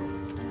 Bye.